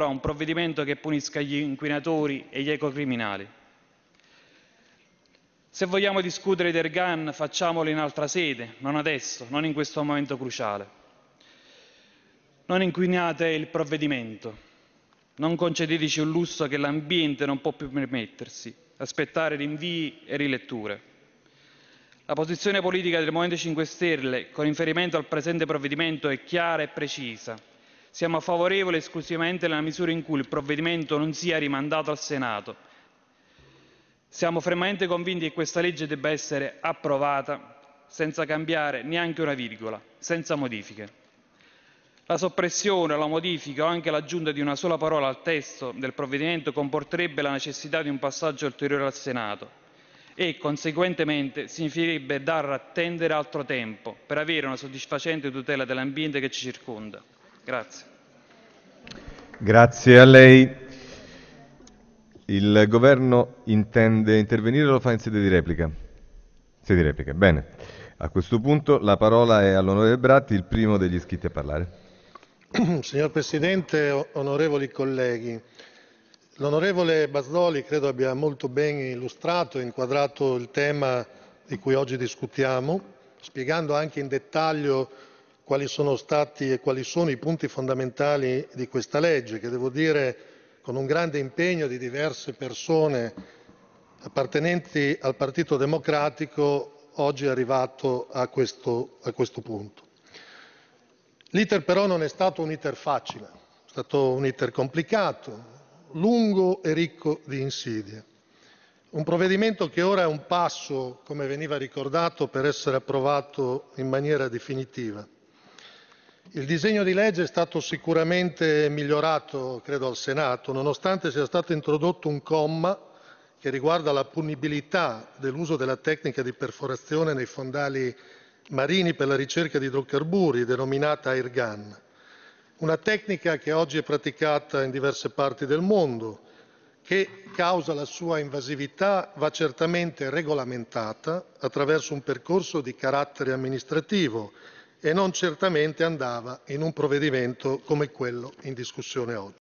un provvedimento che punisca gli inquinatori e gli ecocriminali. Se vogliamo discutere del GAN facciamolo in altra sede, non adesso, non in questo momento cruciale. Non inquinate il provvedimento. Non concedeteci un lusso che l'ambiente non può più permettersi, aspettare rinvii e riletture. La posizione politica del Movimento 5 Stelle con riferimento al presente provvedimento è chiara e precisa. Siamo favorevoli esclusivamente nella misura in cui il provvedimento non sia rimandato al Senato. Siamo fermamente convinti che questa legge debba essere approvata senza cambiare neanche una virgola, senza modifiche. La soppressione la modifica o anche l'aggiunta di una sola parola al testo del provvedimento comporterebbe la necessità di un passaggio ulteriore al Senato e conseguentemente significherebbe dar attendere altro tempo per avere una soddisfacente tutela dell'ambiente che ci circonda. Grazie. Grazie a lei. Il governo intende intervenire o lo fa in sede di replica? Sede di replica, bene. A questo punto la parola è all'onorevole Bratti, il primo degli iscritti a parlare. Signor Presidente, onorevoli colleghi, l'onorevole Bazzoli credo abbia molto ben illustrato e inquadrato il tema di cui oggi discutiamo, spiegando anche in dettaglio quali sono stati e quali sono i punti fondamentali di questa legge, che devo dire con un grande impegno di diverse persone appartenenti al Partito Democratico oggi è arrivato a questo, a questo punto. L'iter però non è stato un iter facile, è stato un iter complicato, lungo e ricco di insidie. Un provvedimento che ora è un passo, come veniva ricordato, per essere approvato in maniera definitiva. Il disegno di legge è stato sicuramente migliorato, credo, al Senato, nonostante sia stato introdotto un comma che riguarda la punibilità dell'uso della tecnica di perforazione nei fondali marini per la ricerca di idrocarburi, denominata airgun, una tecnica che oggi è praticata in diverse parti del mondo, che causa la sua invasività va certamente regolamentata attraverso un percorso di carattere amministrativo e non certamente andava in un provvedimento come quello in discussione oggi.